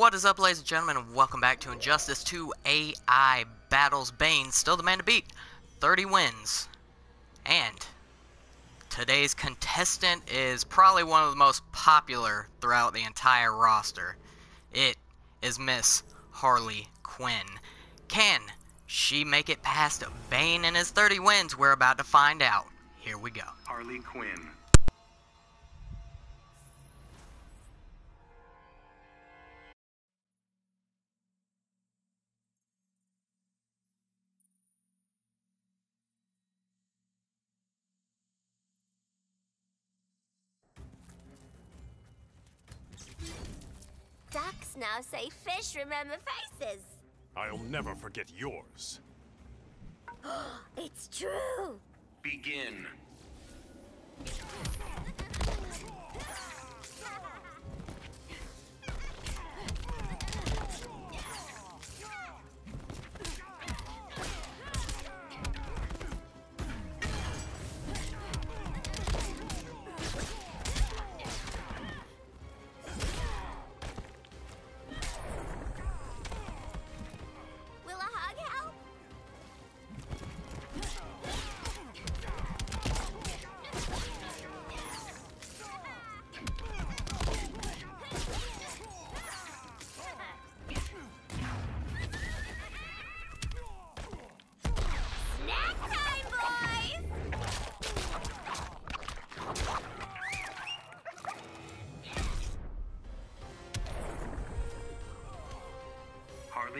What is up, ladies and gentlemen, and welcome back to Injustice 2 AI Battles Bane. Still the man to beat. 30 wins. And today's contestant is probably one of the most popular throughout the entire roster. It is Miss Harley Quinn. Can she make it past Bane and his 30 wins? We're about to find out. Here we go. Harley Quinn. Ducks now say fish remember faces. I'll never forget yours. It's true. Begin.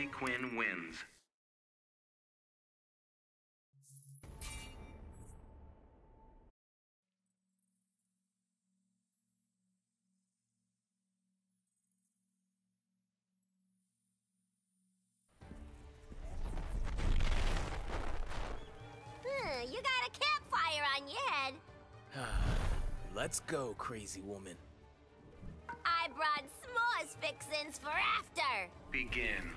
Harley Quinn wins. Hmm, you got a campfire on your head. Let's go, crazy woman. I brought s'mores fixins for after. Begin.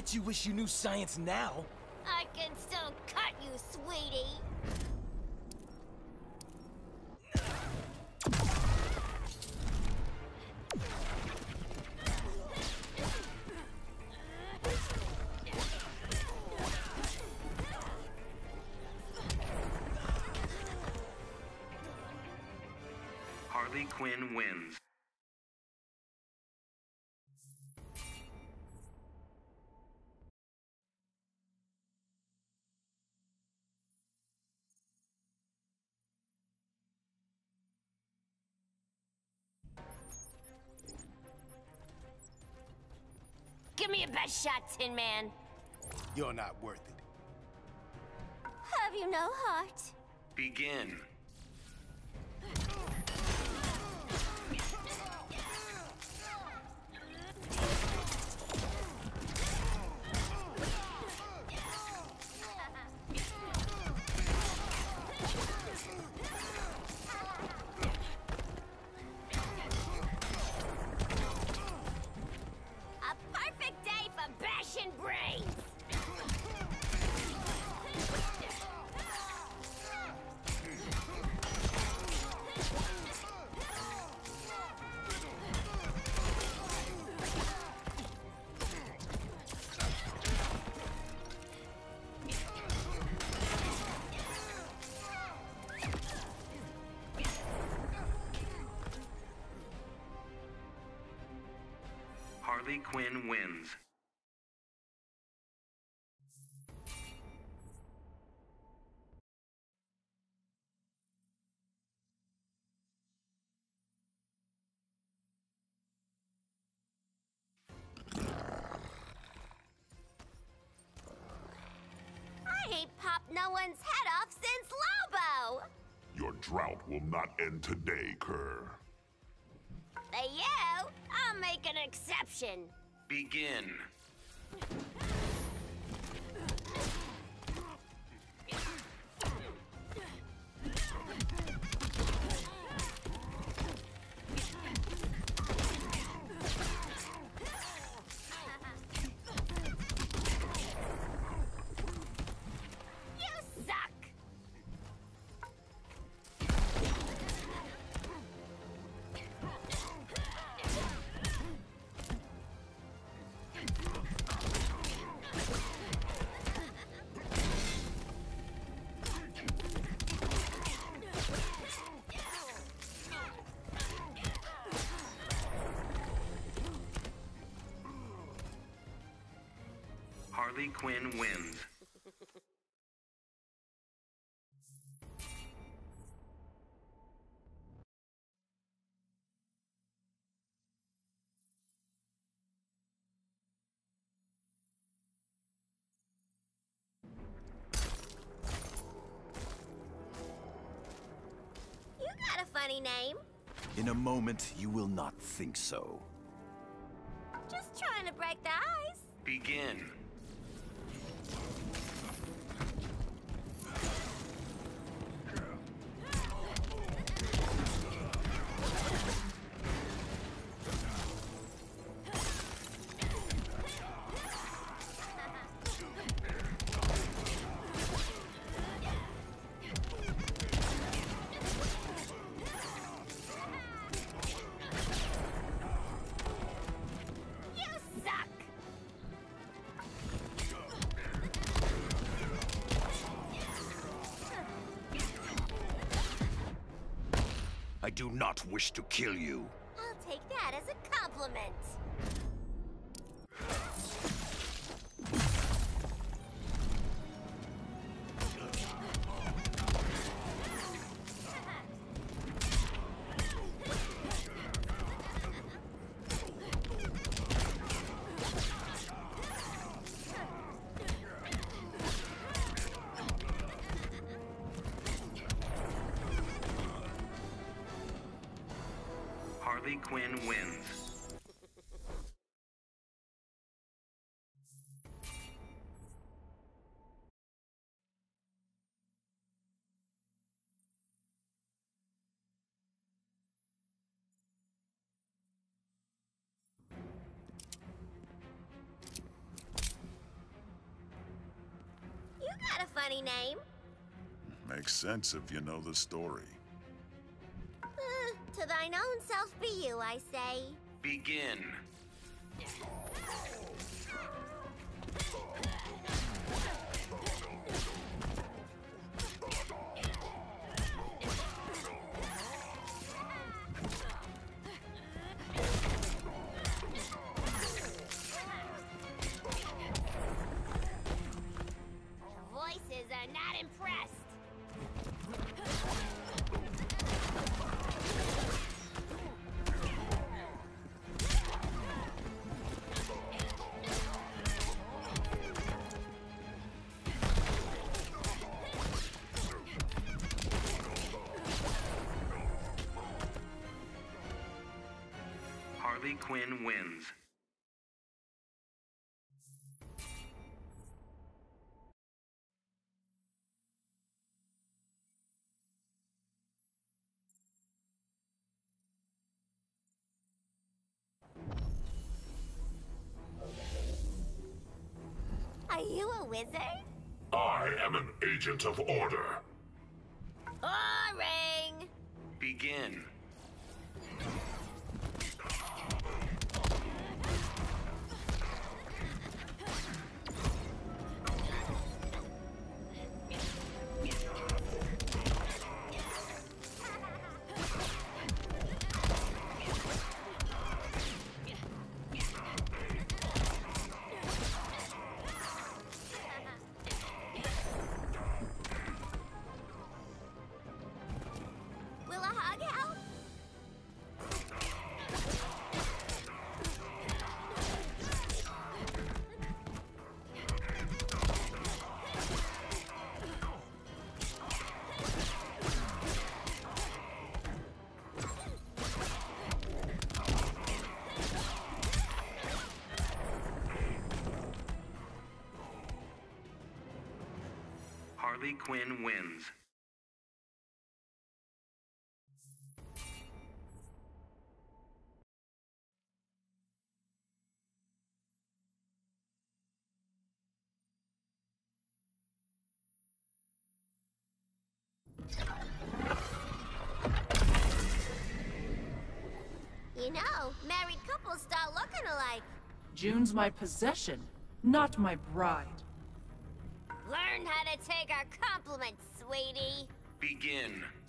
Bet you wish you knew science now. I can still cut you, sweetie. Give me a best shot, Tin Man. You're not worth it. Have you no heart? Begin. Ain't popped no one's head off since Lobo! Your drought will not end today, cur. For you, I'll make an exception. Begin. Harley Quinn wins. You got a funny name. In a moment, you will not think so. Just trying to break the ice. Begin. Do not wish to kill you. I'll take that as a compliment. Harley Quinn wins. You got a funny name. Makes sense if you know the story. Own self be you, I say. Begin. Harley Quinn wins. Are you a wizard? I am an agent of order. Boring! Begin. Harley Quinn wins. You know, married couples start looking alike. June's my possession, not my bride. Sweetie. Begin.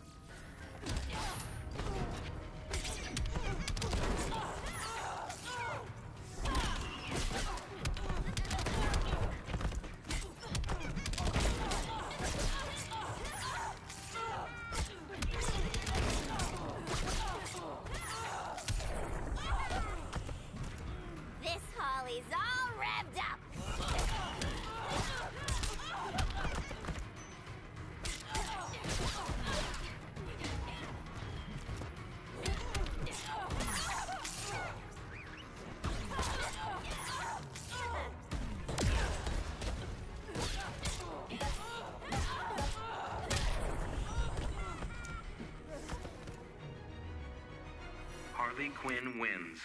Harley Quinn wins.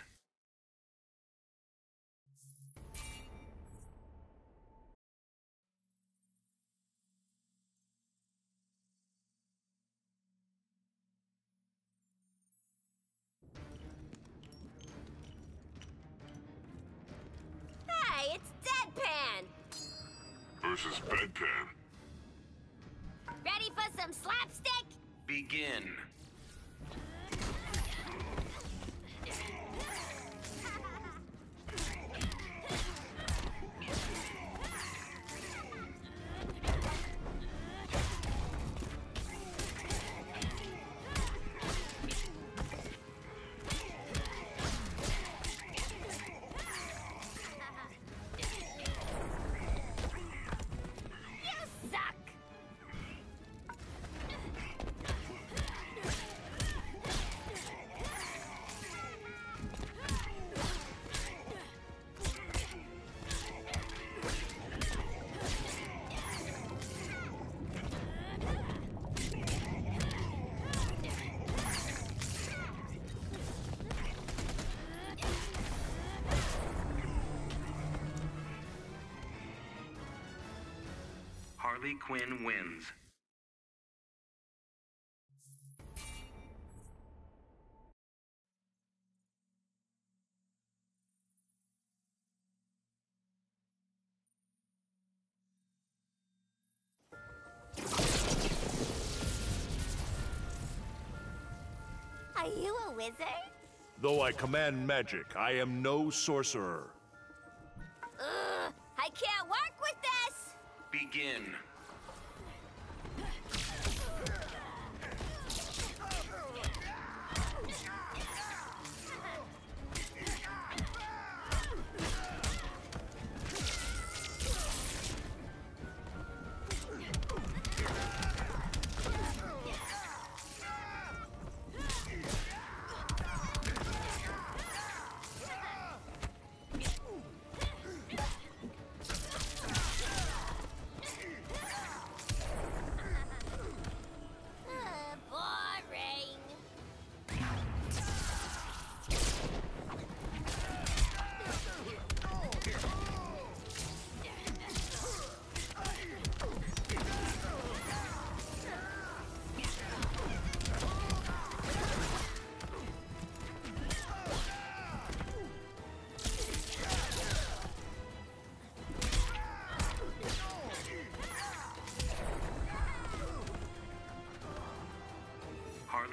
Hey, it's Deadpan. Versus Bedpan. Ready for some slapstick? Begin. Harley Quinn wins. Are you a wizard? Though I command magic, I am no sorcerer. Ugh, I can't work with this. Begin.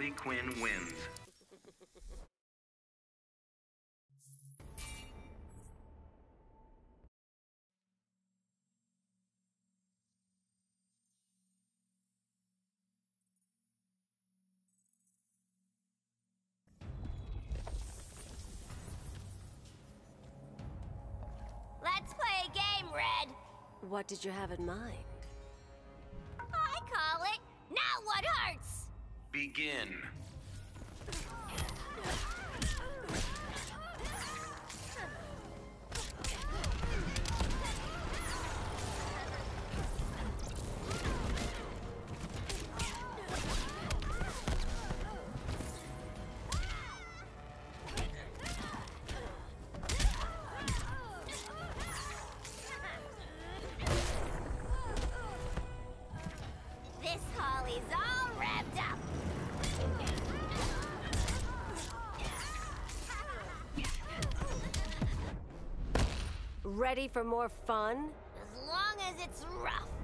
Harley Quinn wins. Let's play a game, Red. What did you have in mind? Begin. Ready for more fun? As long as it's rough.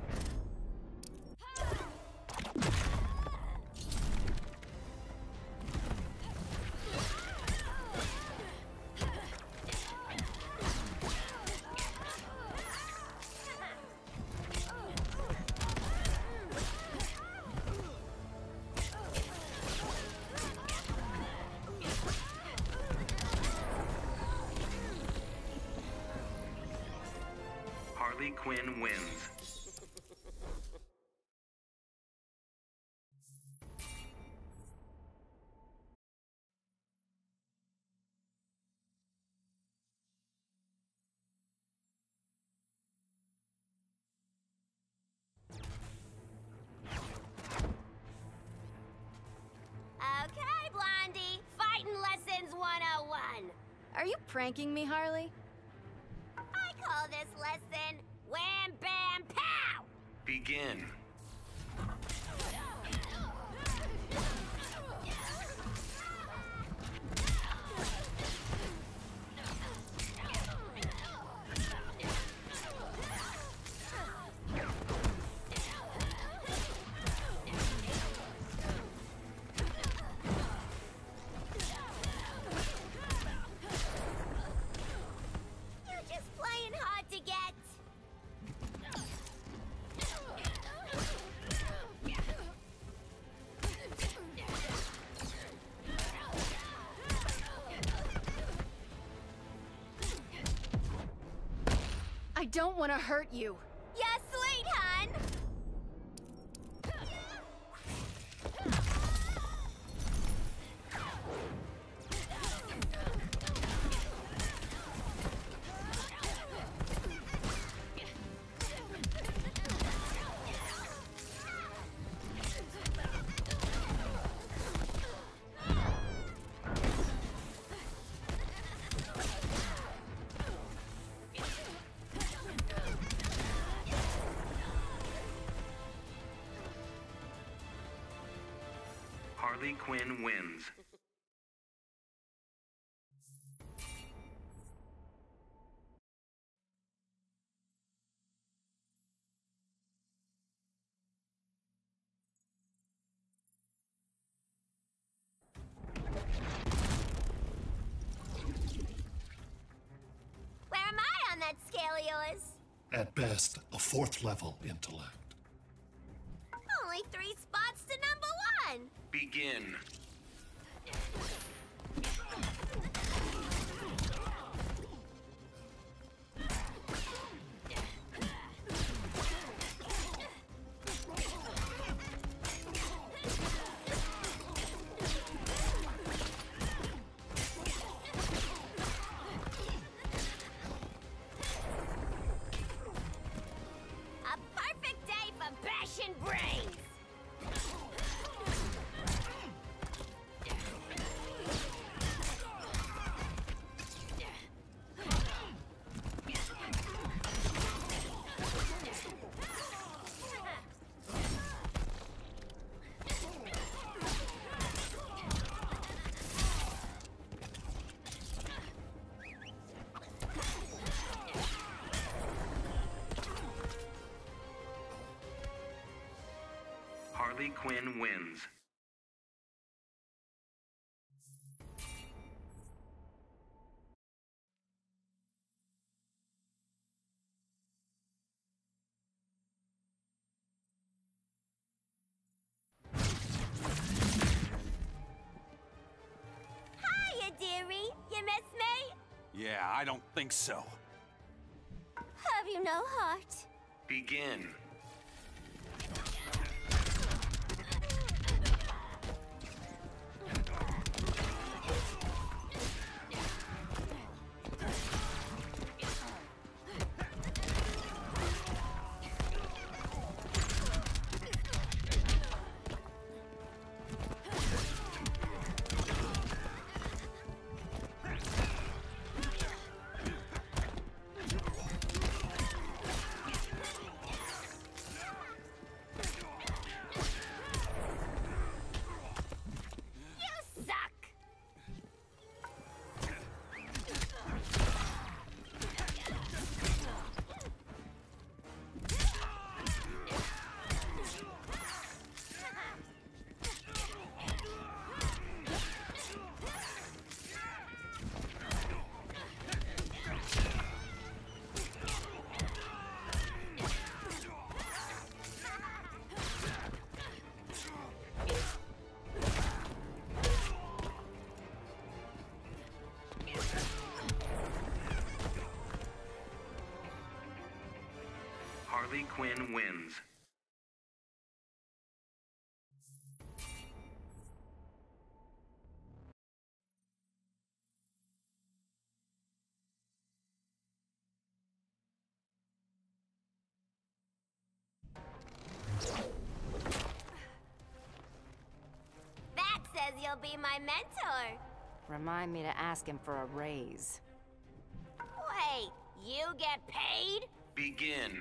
101. Are you pranking me, Harley? I call this lesson Wham Bam Pow! Begin. Don't want to hurt you. I on that scale of yours? At best, a fourth level intellect. Only three spots to number one. Begin. Harley Quinn wins. Hiya, dearie. You miss me? Yeah, I don't think so. Have you no heart? Begin. Harley Quinn wins. That says you'll be my mentor. Remind me to ask him for a raise. Wait, you get paid? Begin.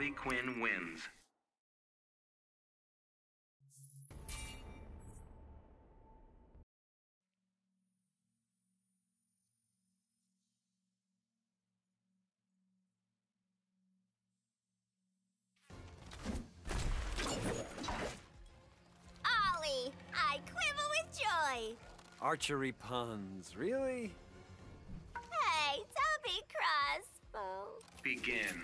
Harley Quinn wins. Ollie, I quiver with joy. Archery puns, really? Hey, don't be cross. Begin.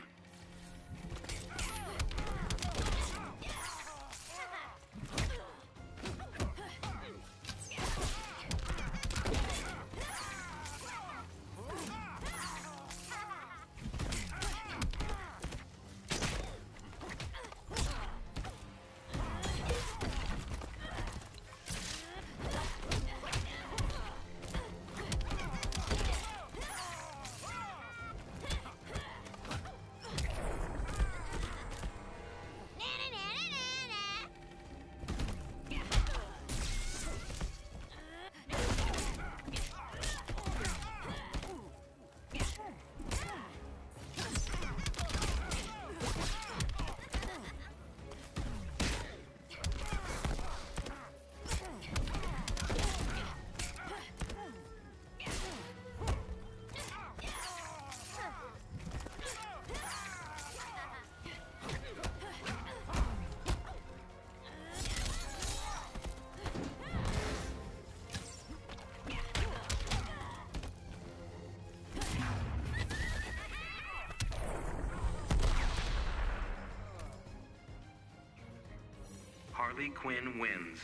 Harley Quinn wins.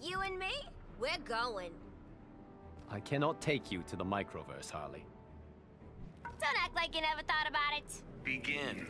You and me? We're going. I cannot take you to the microverse, Harley. Don't act like you never thought about it. Begin.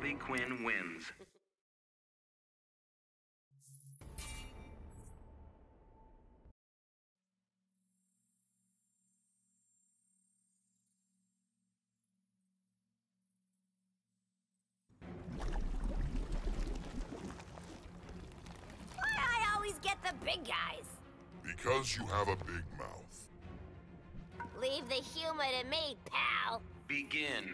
Harley Quinn wins. Why I always get the big guys? Because you have a big mouth. Leave the humor to me, pal. Begin.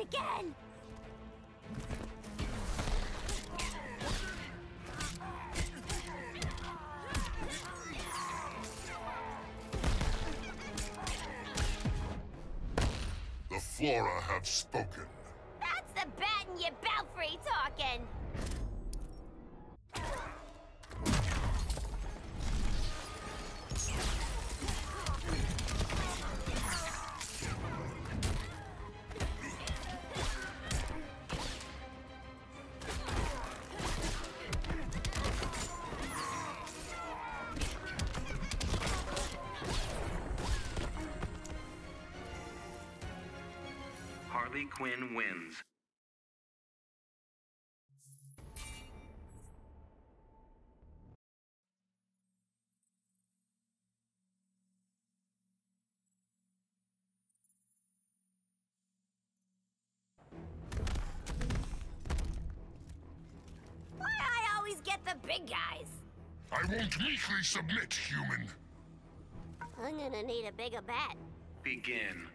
Again, big guys? I won't meekly submit, human. I'm gonna need a bigger bat. Begin.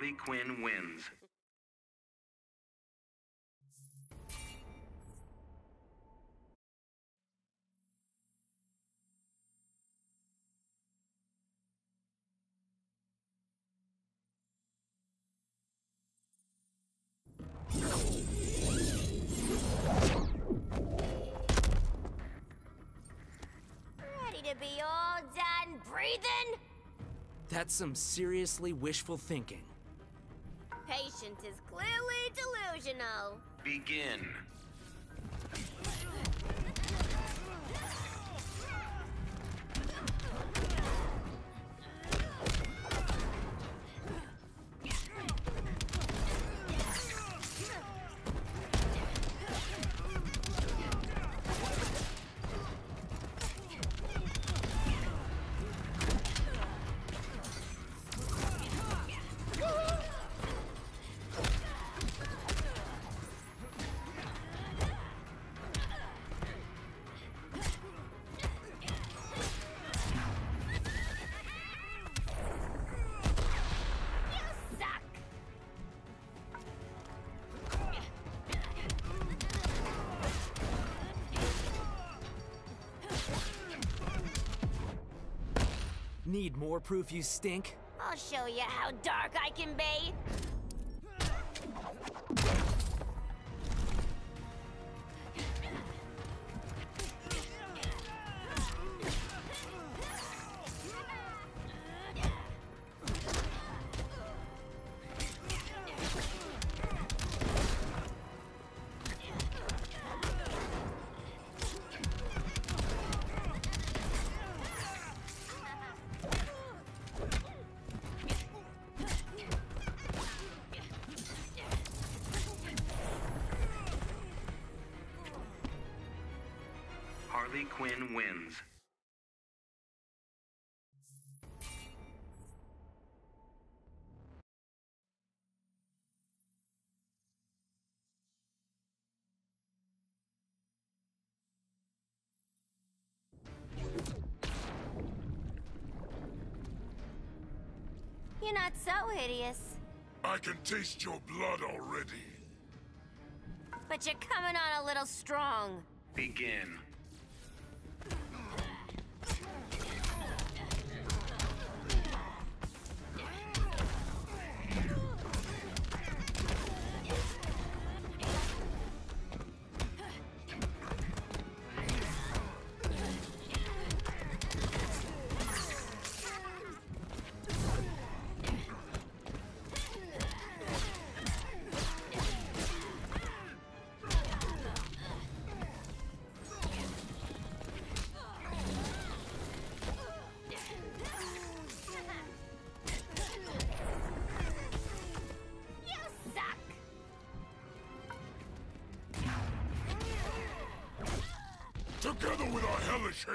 Harley Quinn wins. Ready to be all done breathing? That's some seriously wishful thinking. Delusional. Begin. Need more proof you stink? I'll show you how dark I can be. Harley Quinn wins. You're not so hideous. I can taste your blood already. But you're coming on a little strong. Begin. Hellish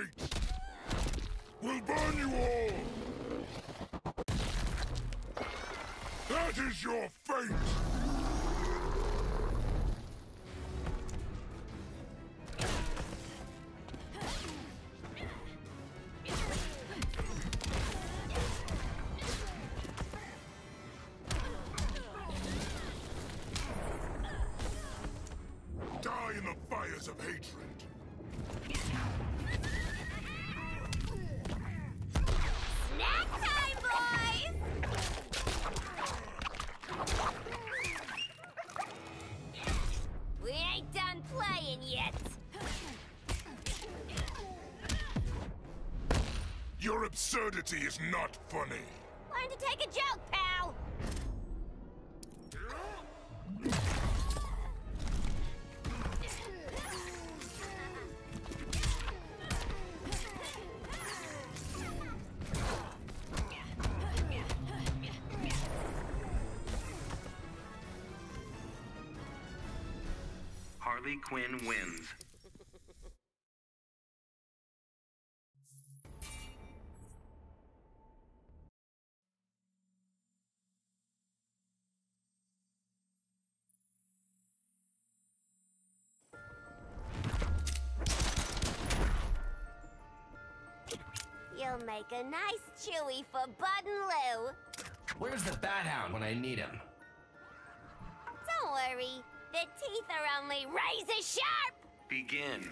we'll burn you all! That is your fate! Absurdity is not funny. Learn to take a joke, pal. Harley Quinn wins. A nice chewy for Bud and Lou. Where's the Bat Hound when I need him? Don't worry, the teeth are only razor sharp. Begin.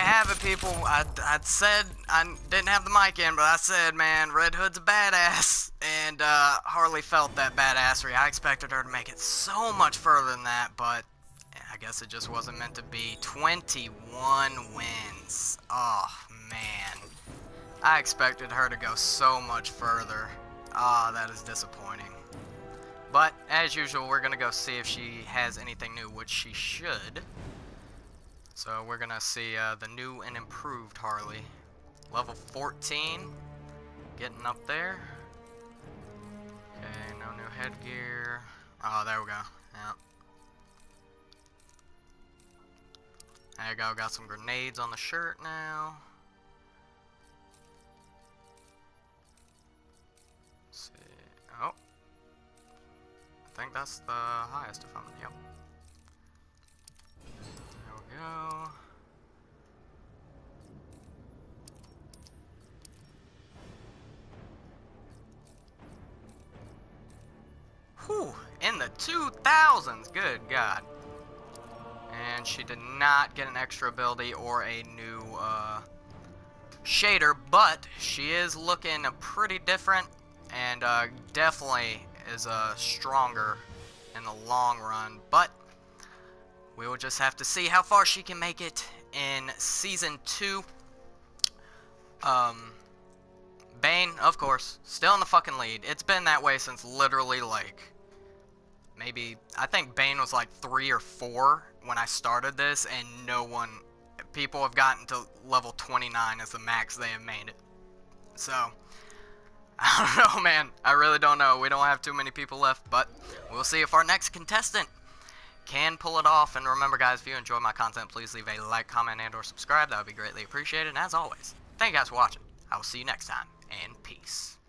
Have it, people. I, I said I didn't have the mic in, but I said, man, Red Hood's a badass, and uh, Harley felt that badassery. I expected her to make it so much further than that, but I guess it just wasn't meant to be. 21 wins. Oh, man. I expected her to go so much further. Ah, oh, that is disappointing. But, as usual, we're going to go see if she has anything new, which she should. So we're to see uh, the new and improved Harley. Level 14. Getting up there. Okay, no new headgear. Oh, there we go. yeah. There you go, got some grenades on the shirt now. Let's see. Oh. I think that's the highest if I'm, yep. Go. Whew, in the 2000s, good God. And she did not get an extra ability or a new uh, shader, but she is looking pretty different and uh, definitely is uh, stronger in the long run. But we will just have to see how far she can make it in Season 2. Um, Bane, of course, still in the fucking lead. It's been that way since literally, like, maybe, I think Bane was like 3 or 4 when I started this, and no one, people have gotten to level 29 as the max they have made it. So, I don't know, man. I really don't know. We don't have too many people left, but we'll see if our next contestant can pull it off. And remember, guys, if you enjoy my content, please leave a like, comment, and or subscribe. That would be greatly appreciated. And as always, thank you guys for watching. I will see you next time, and peace.